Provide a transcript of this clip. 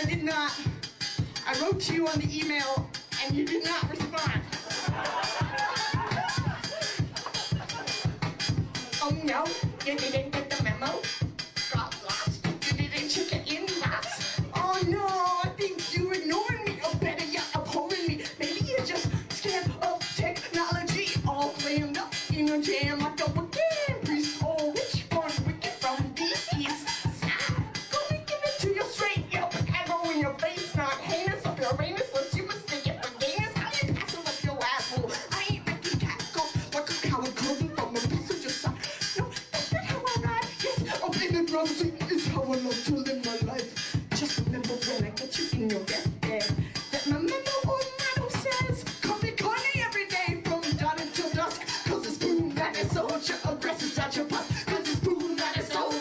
I did not. I wrote to you on the email and you did not respond. Oh no, a jam like a weekend priest. Oh, which one wicked from the east side? Go and give it to you straight, yo. Arrow in your face, not heinous of your anus, unless you mistake it for gayness. How you passing up your asshole? I ain't making catcalls like a coward coming from the passenger side. No, that's not how I ride. Yes, up in the drum seat is how I love to